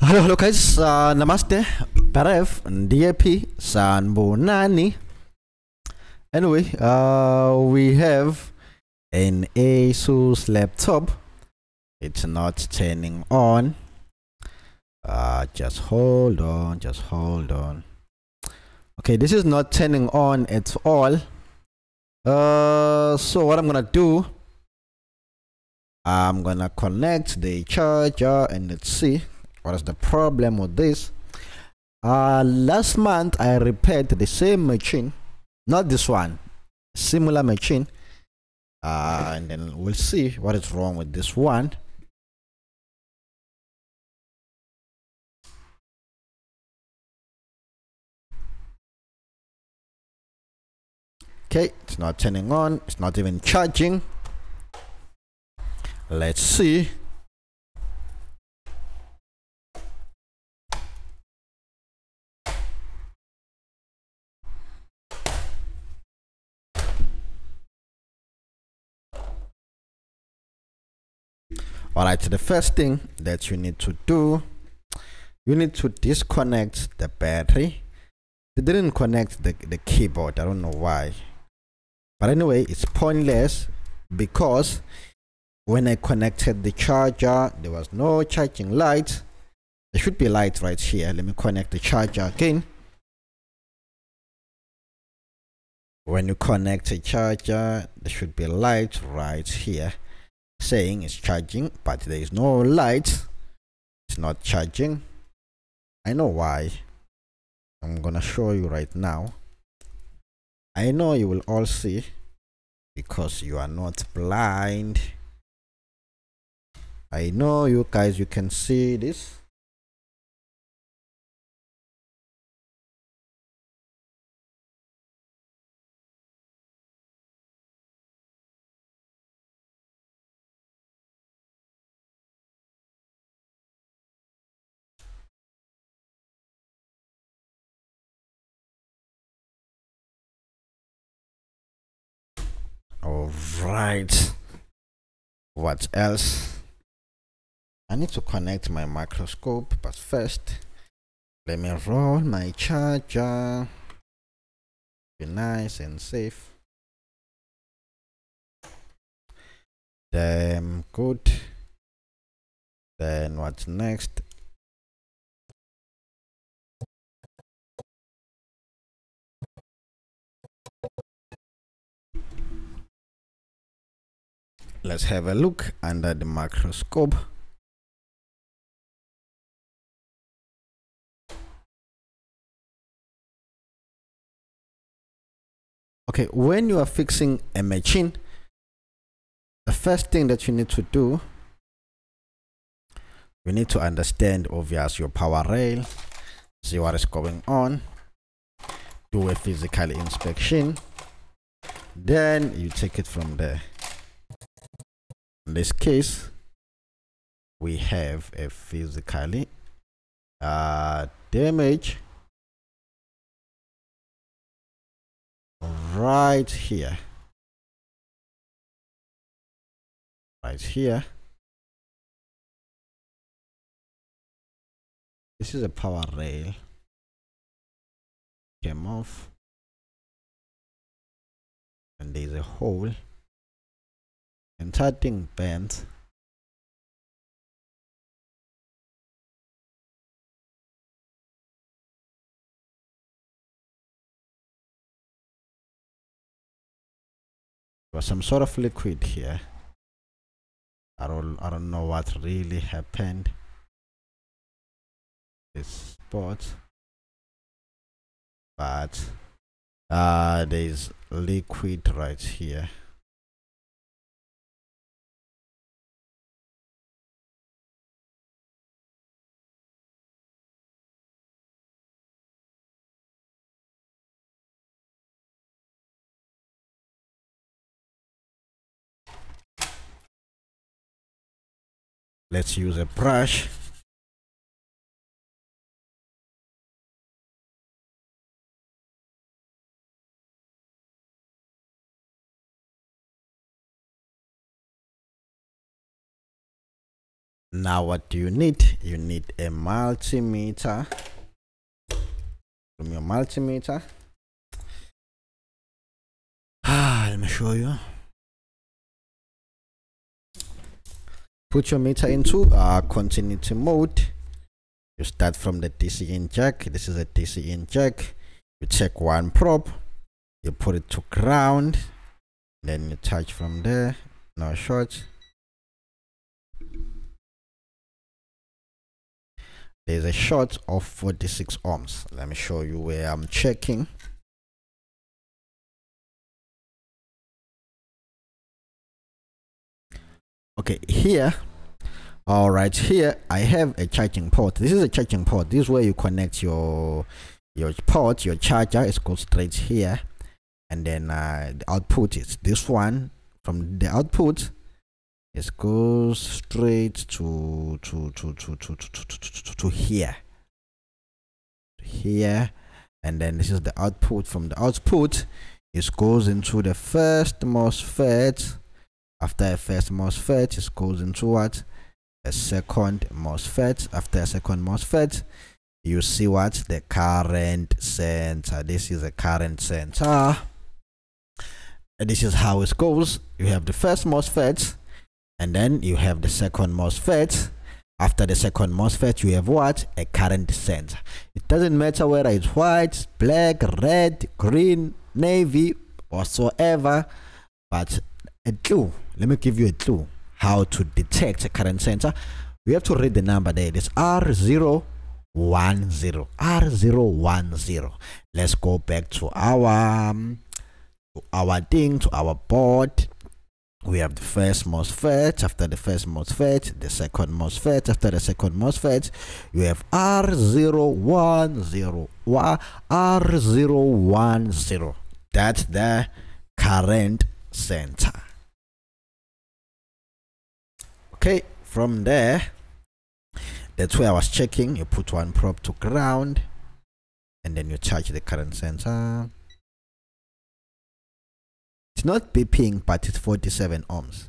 Hello, hello guys. Uh, namaste. Parev, DAP, Sanbonani. Anyway, uh, we have an Asus laptop. It's not turning on. Uh, just hold on, just hold on. Okay, this is not turning on at all. Uh, so what I'm gonna do, I'm gonna connect the charger and let's see what is the problem with this. Uh, last month I repaired the same machine, not this one, similar machine. Uh, and then we'll see what is wrong with this one. Okay, it's not turning on, it's not even charging. Let's see. All right so the first thing that you need to do you need to disconnect the battery. It didn't connect the, the keyboard. I don't know why. But anyway it's pointless because when i connected the charger there was no charging light there should be light right here. Let me connect the charger again. When you connect a charger there should be light right here saying it's charging but there is no light. It's not charging. I know why. I'm gonna show you right now. I know you will all see because you are not blind. I know you guys you can see this right. What else? I need to connect my microscope but first let me roll my charger. Be nice and safe. Damn good. Then what's next let's have a look under the microscope. Okay when you are fixing a machine the first thing that you need to do you need to understand obvious your power rail see what is going on do a physical inspection then you take it from there in this case we have a physically uh, damage right here. Right here. This is a power rail. Came off. And there's a hole entire thing bent was some sort of liquid here. I don't I don't know what really happened. This spot. But uh there's liquid right here let's use a brush. Now what do you need? You need a multimeter. From your multimeter. Ah let me show you put your meter into uh, continuity mode. You start from the DC in jack. This is a DC in jack. You take one probe you put it to ground. Then you touch from there. No short there's a short of 46 ohms. Let me show you where i'm checking okay here all right here i have a charging port. This is a charging port. This is where you connect your your port your charger. Is goes straight here. And then uh, the output is this one. From the output it goes straight to to to to to to, to, to, to, to here. Here. And then this is the output. From the output it goes into the first MOSFET after a first MOSFET it goes into what a second MOSFET after a second MOSFET you see what? The current sensor. this is a current sensor. and this is how it goes. You have the first MOSFET and then you have the second MOSFET after the second MOSFET you have what? A current sensor it doesn't matter whether it's white black red green navy whatsoever but a clue let me give you a clue how to detect a current sensor. We have to read the number there. It's r0 10 r010 let's go back to our um, to our thing to our board. We have the first MOSFET after the first MOSFET the second MOSFET after the second MOSFET. You have R010 R010 that's the current sensor okay from there that's where I was checking you put one probe to ground and then you charge the current sensor it's not beeping, but it's 47 ohms.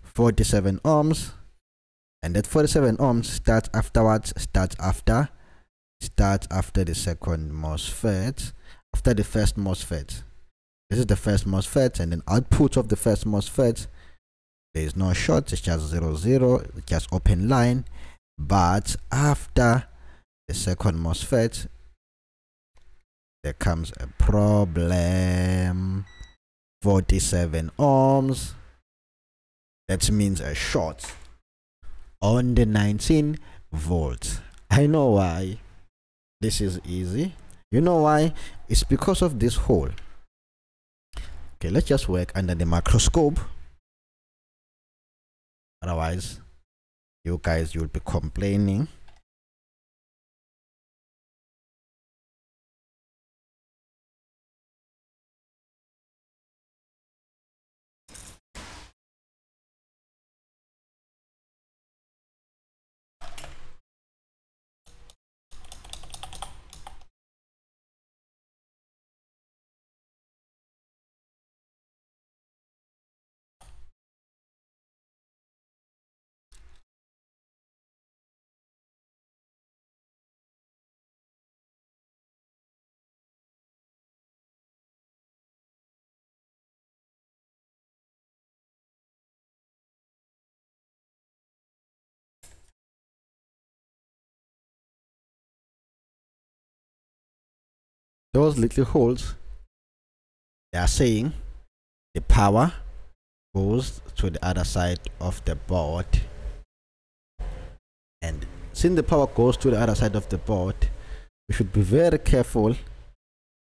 Forty-seven ohms, and that forty-seven ohms starts afterwards. Starts after, starts after the second MOSFET, after the first MOSFET. This is the first MOSFET, and then output of the first MOSFET. There is no short. It's just zero zero. It's just open line but after the second MOSFET there comes a problem 47 ohms that means a short on the 19 volts I know why this is easy. You know why? It's because of this hole. Okay let's just work under the microscope. Otherwise you guys you'll be complaining those little holes. They are saying the power goes to the other side of the board. And since the power goes to the other side of the board we should be very careful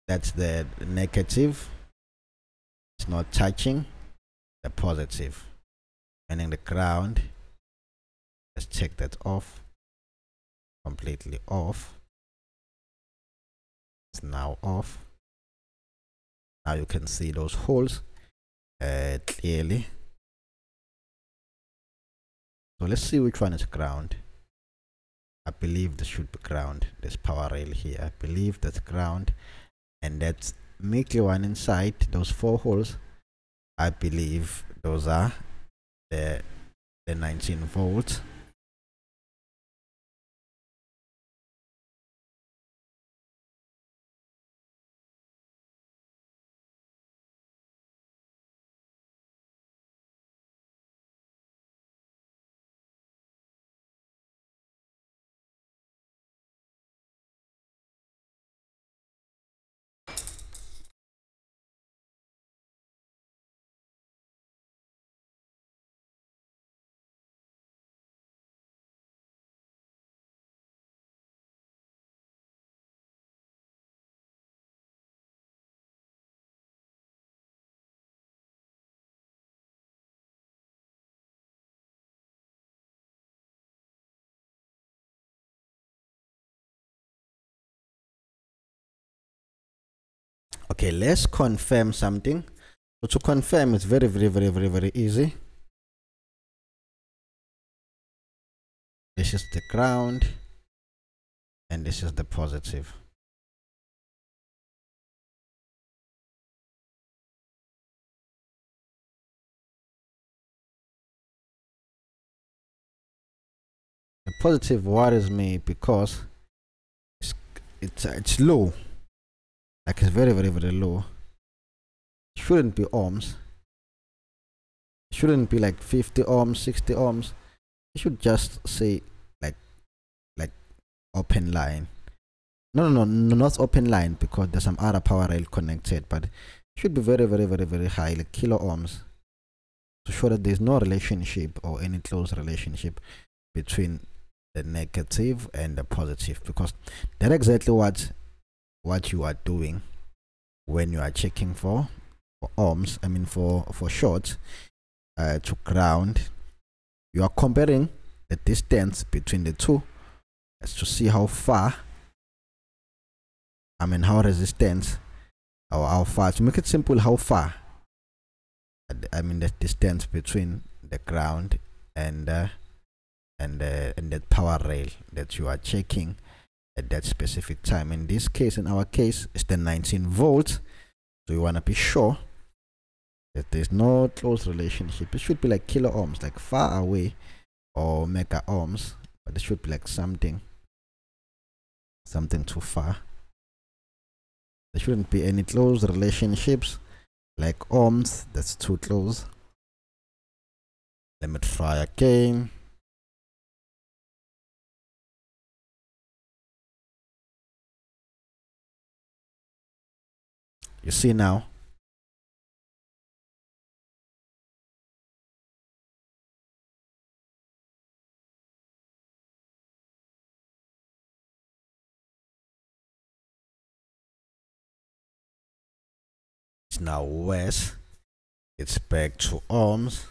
that the negative is not touching the positive. Meaning the ground let's check that off completely off now off. Now you can see those holes uh, clearly. So let's see which one is ground. I believe this should be ground. This power rail here. I believe that's ground. And that milky one inside those four holes. I believe those are the the 19 volts okay let's confirm something. So to confirm it's very very very very very easy. This is the ground and this is the positive. The positive worries me because it's it's, it's low like it's very very very low. Shouldn't be ohms. Shouldn't be like 50 ohms 60 ohms. It should just say like like open line. No no no not open line because there's some other power rail connected but should be very very very very high like kilo ohms to show that there's no relationship or any close relationship between the negative and the positive. Because that's exactly what what you are doing when you are checking for, for ohms i mean for for short uh, to ground. You are comparing the distance between the two as to see how far i mean how resistance or how far to make it simple how far i mean the distance between the ground and uh, and uh, and the power rail that you are checking at that specific time. In this case in our case it's the 19 volts. So you want to be sure that there's no close relationship. It should be like kilo ohms like far away or mega ohms but it should be like something something too far. There shouldn't be any close relationships like ohms that's too close. Let me try again You see now? It's now west. It's back to ohms.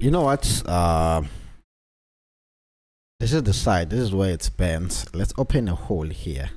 You know what? Uh this is the side. This is where it's bent let's open a hole here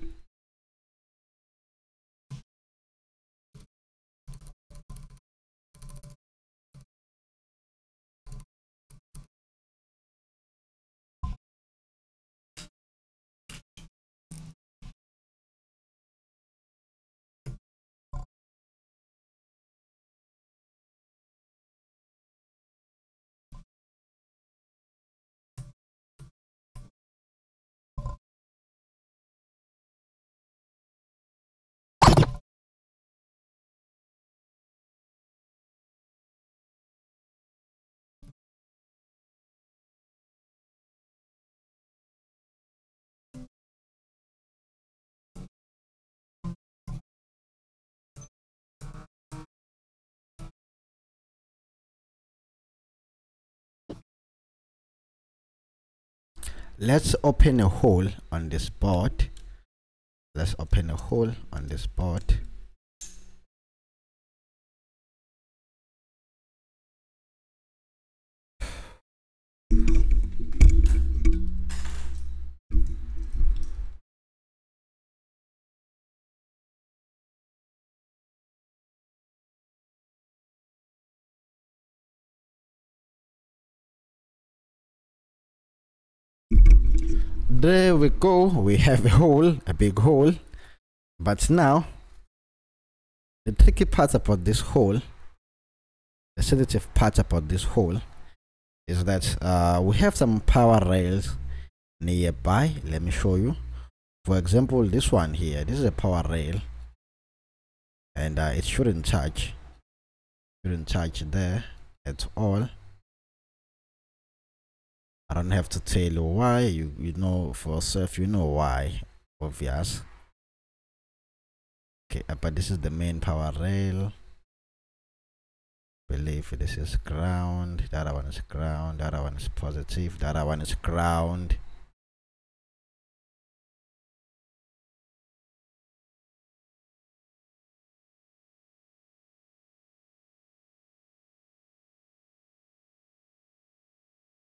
let's open a hole on this board. Let's open a hole on this board there we go. We have a hole a big hole. But now the tricky part about this hole the sensitive part about this hole is that uh, we have some power rails nearby. Let me show you. For example this one here. This is a power rail. And uh, it shouldn't touch shouldn't touch there at all I don't have to tell you why. You you know for yourself you know why obvious. Okay uh, but this is the main power rail. Believe this is ground. The other one is ground. The other one is positive. The other one is ground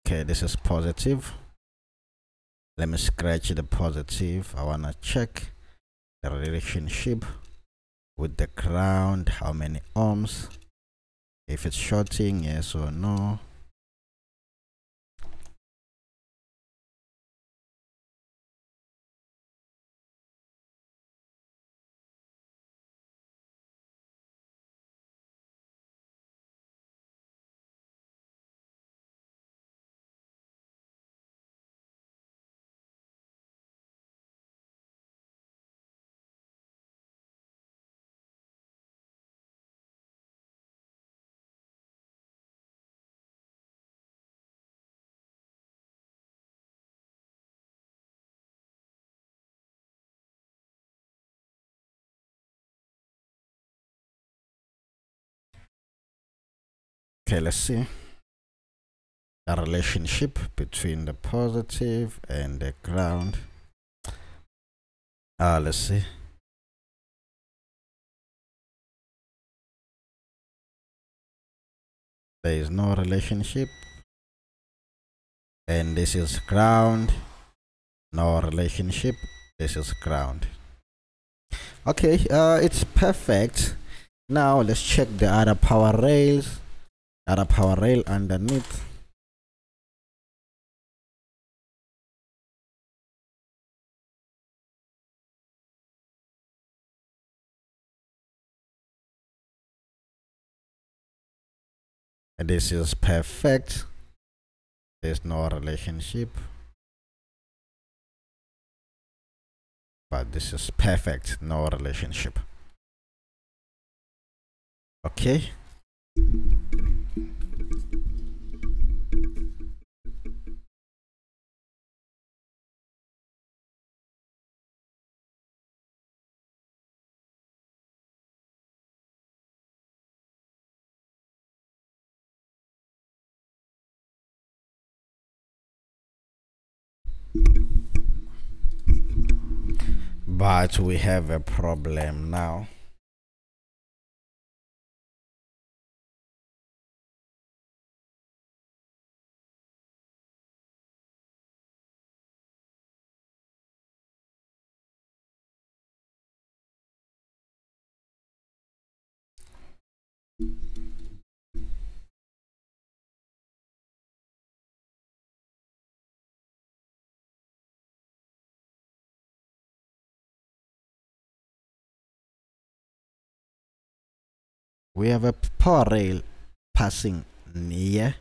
okay this is positive. Let me scratch the positive. I want to check the relationship with the ground how many ohms if it's shorting yes or no okay let's see a relationship between the positive and the ground uh let's see there is no relationship and this is ground. No relationship this is ground. Okay uh it's perfect. Now let's check the other power rails other power rail underneath and this is perfect. There's no relationship. But this is perfect. No relationship. Okay but we have a problem now we have a power rail passing near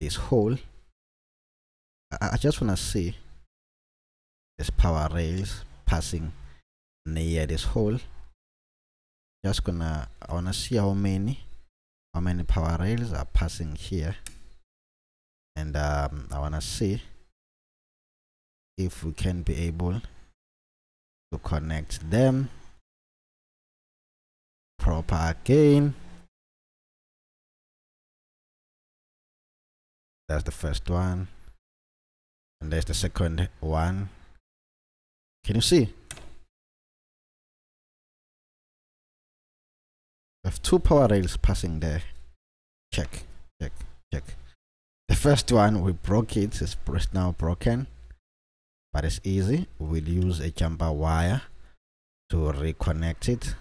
this hole. I, I just want to see this power rails passing near this hole. Just gonna I wanna see how many how many power rails are passing here. And um, I wanna see if we can be able to connect them proper again that's the first one. And there's the second one. Can you see? We have two power rails passing there. Check check check. The first one we broke it. It's now broken. But it's easy. We'll use a jumper wire to reconnect it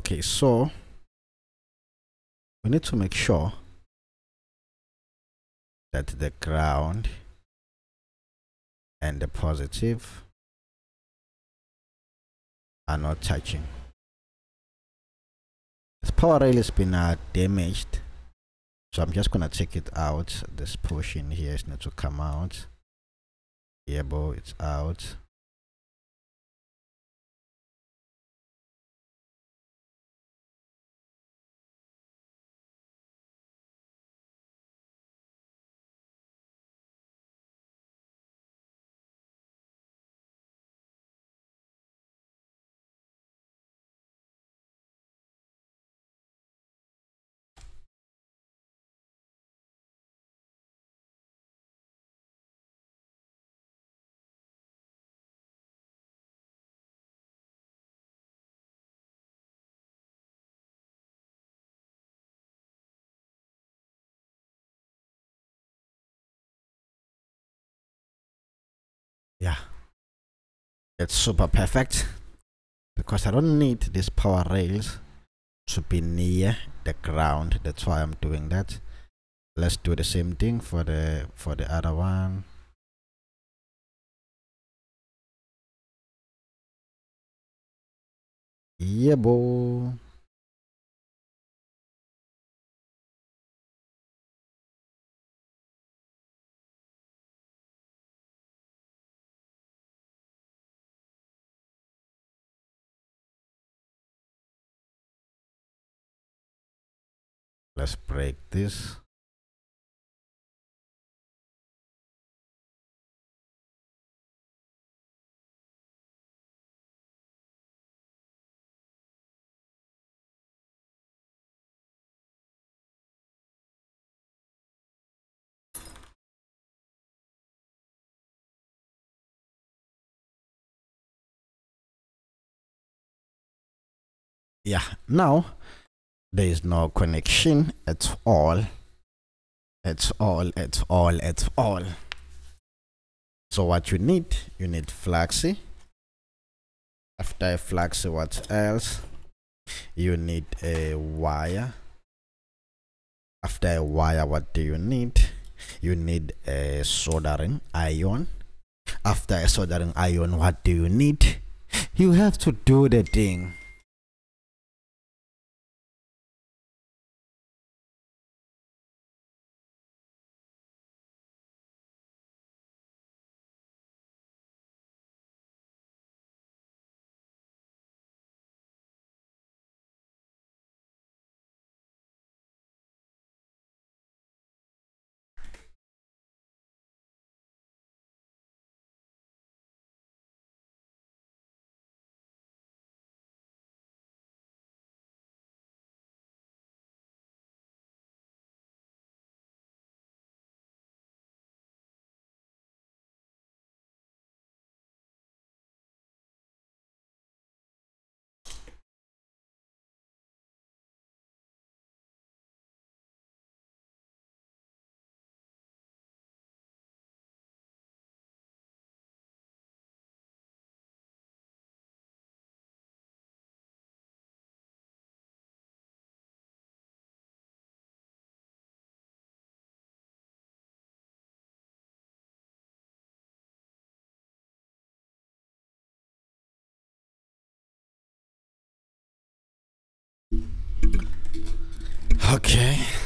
okay so we need to make sure that the ground and the positive are not touching. This power rail has been uh, damaged so i'm just gonna take it out. This portion here is need to come out. Yeah but it's out it's super perfect because I don't need these power rails to be near the ground. That's why I'm doing that. Let's do the same thing for the for the other one. Yeah boy let's break this. Yeah now there is no connection at all. At all at all at all. So what you need you need flaxy after a flaxy what else? You need a wire. After a wire what do you need? You need a soldering iron. After a soldering iron what do you need? You have to do the thing Okay.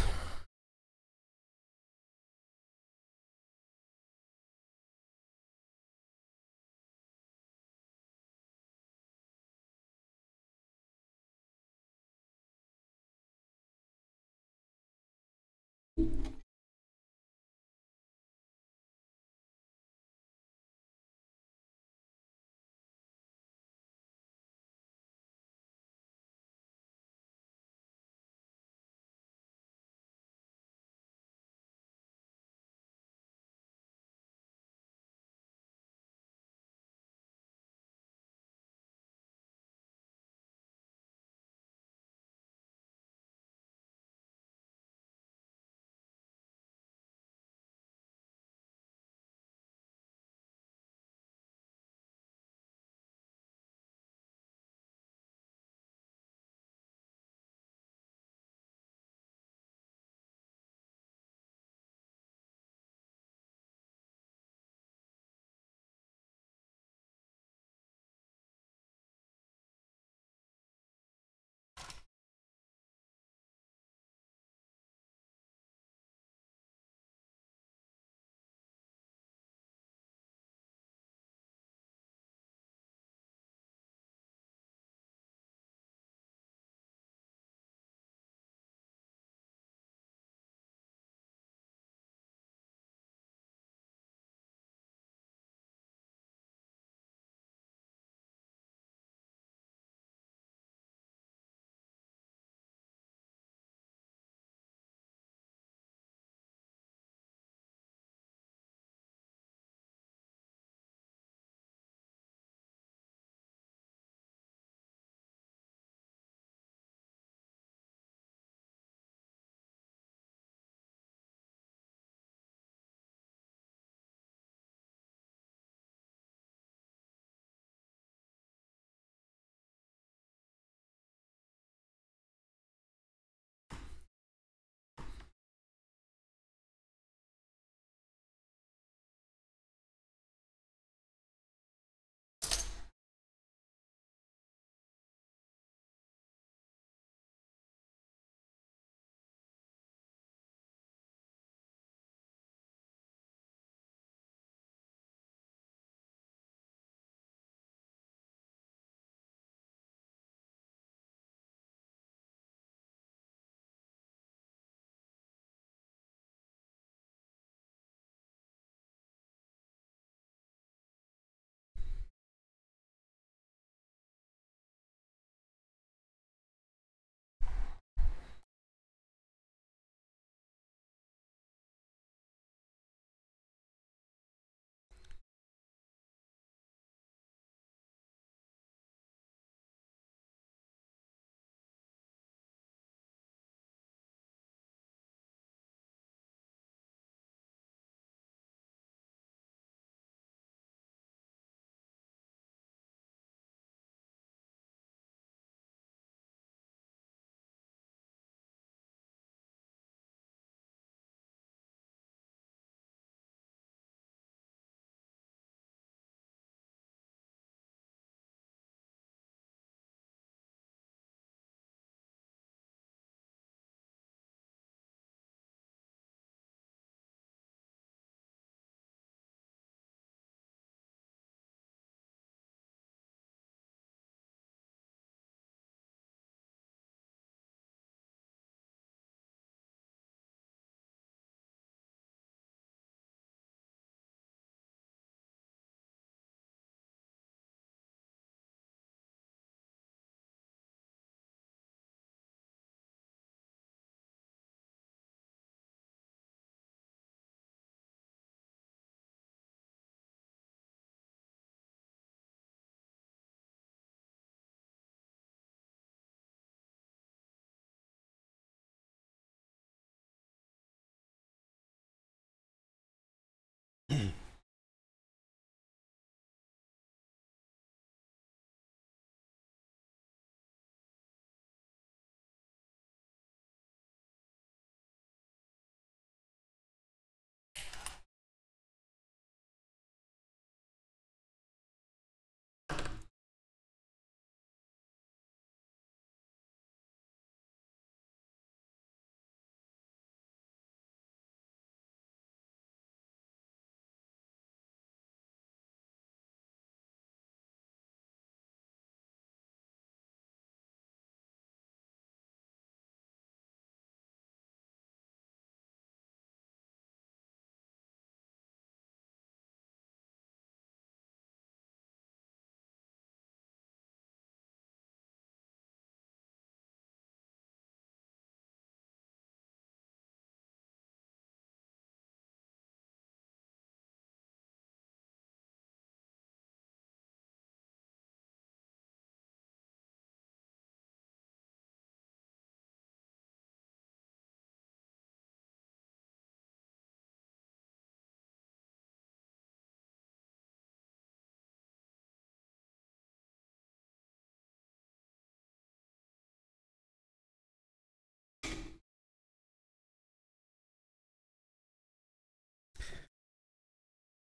Mm-hmm.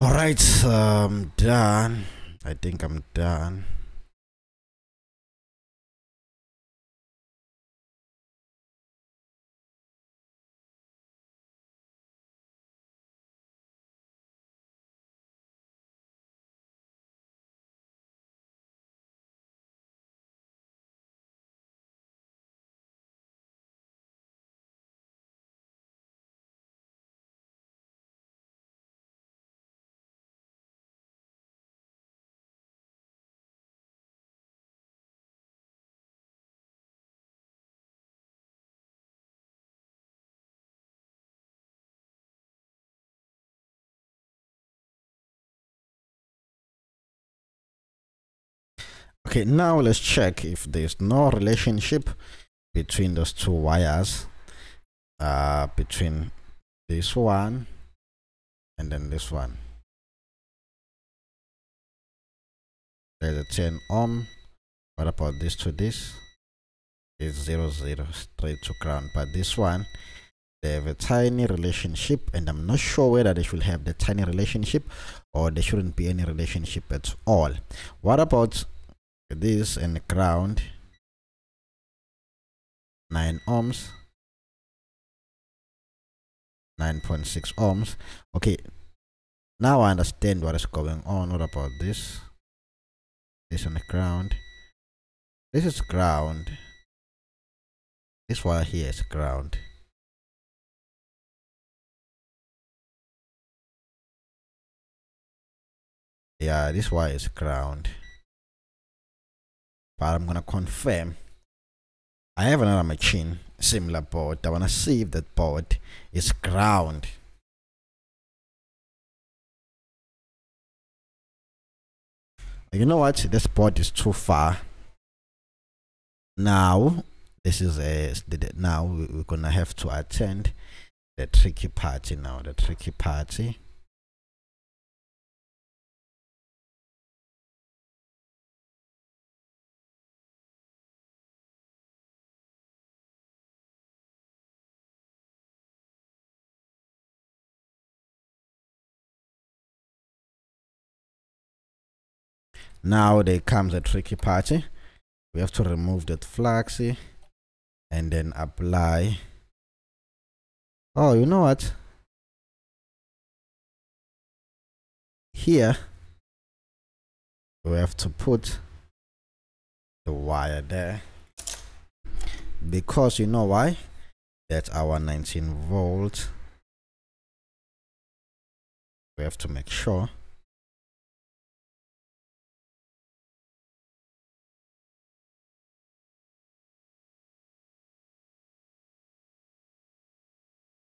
All right, I'm done. I think I'm done. Okay, now let's check if there's no relationship between those two wires, uh, between this one and then this one. There's a 10 ohm. What about this to this? It's 0, 0 straight to ground. But this one, they have a tiny relationship and I'm not sure whether they should have the tiny relationship or there shouldn't be any relationship at all. What about this and the ground. 9 ohms. 9.6 ohms. Okay. Now I understand what is going on. What about this? This on the ground. This is ground. This wire here is ground. Yeah this wire is ground but I'm gonna confirm I have another machine similar board I wanna see if that board is ground. You know what? This board is too far. Now this is a now we're gonna have to attend the tricky party now the tricky party now there comes a tricky party eh? we have to remove that flaxy eh? and then apply. Oh you know what? Here we have to put the wire there. Because you know why? That's our 19 volt. We have to make sure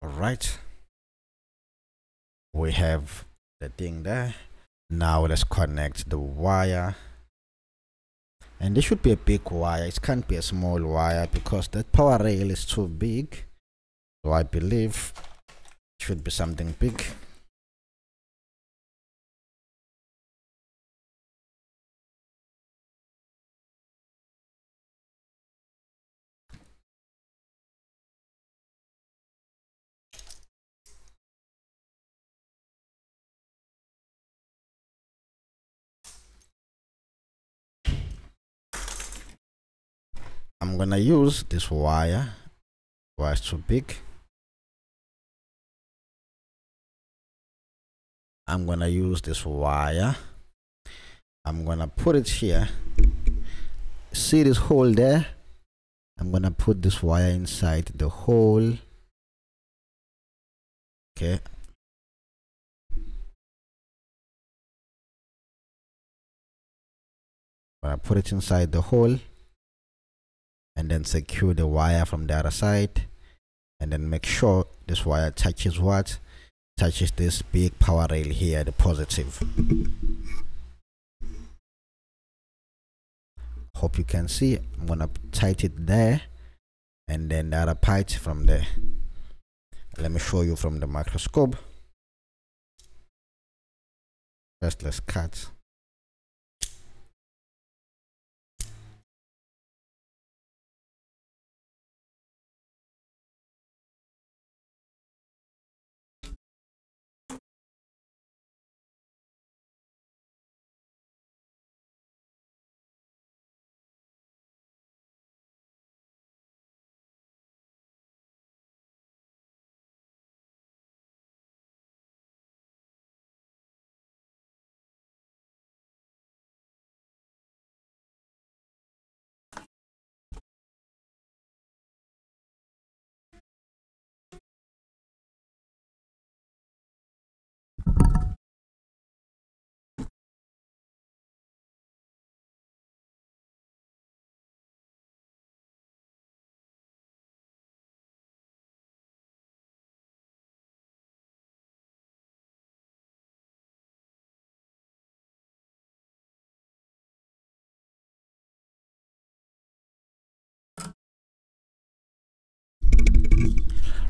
all right we have the thing there. Now let's connect the wire. And this should be a big wire. It can't be a small wire because that power rail is too big. So i believe it should be something big I'm gonna use this wire wire is too big. I'm gonna use this wire. I'm gonna put it here. See this hole there? I'm gonna put this wire inside the hole. Okay. I put it inside the hole and then secure the wire from the other side and then make sure this wire touches what? Touches this big power rail here the positive. Hope you can see i'm gonna tight it there and then the other part from there. Let me show you from the microscope. First let's cut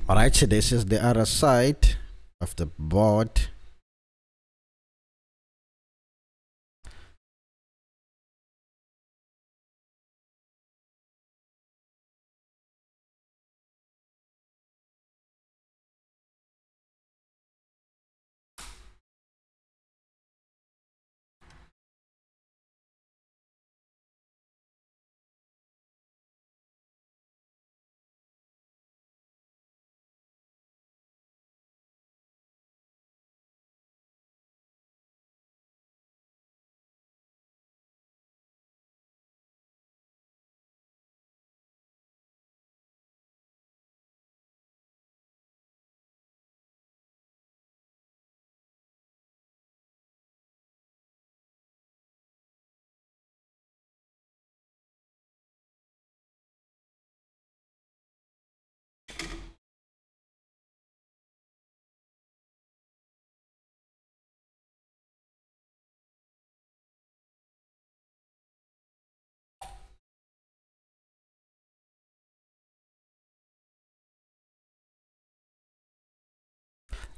Alright, so this is the other side of the board.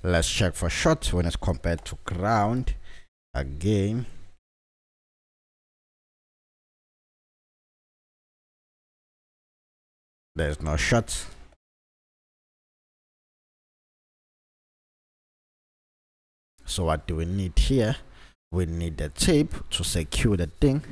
Let's check for shots when it's compared to ground. Again there's no shots. So what do we need here? We need the tape to secure the thing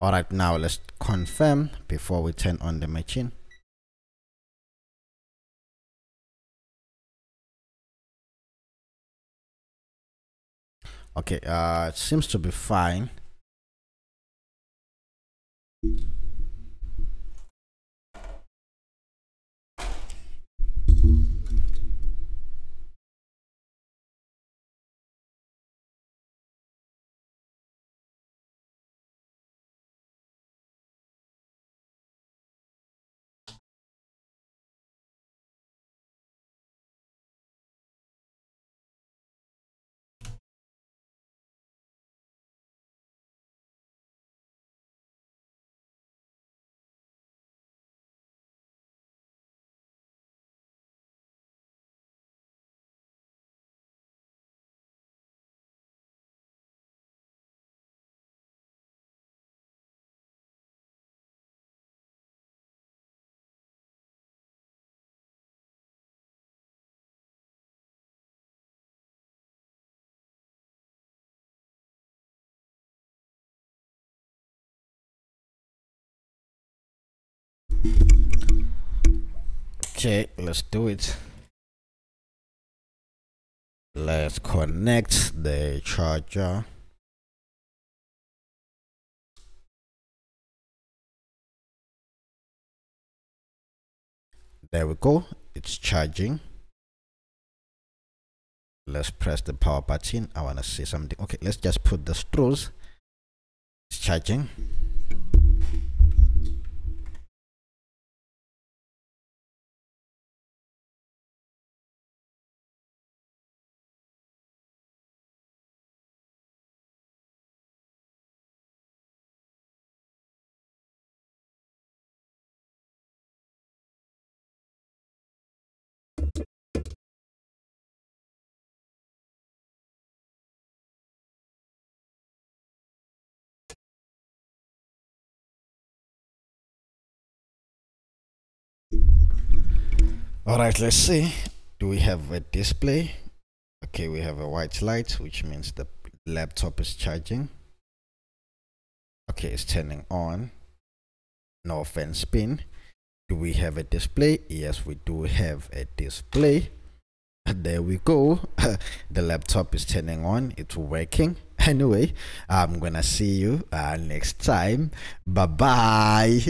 all right now let's confirm before we turn on the machine. Okay uh it seems to be fine okay let's do it. Let's connect the charger. There we go. It's charging. Let's press the power button. I want to see something. Okay let's just put the screws. It's charging all right let's see. Do we have a display? Okay we have a white light which means the laptop is charging. Okay it's turning on. No fan spin do we have a display? Yes we do have a display. There we go. The laptop is turning on. It's working. Anyway i'm gonna see you uh, next time. Bye bye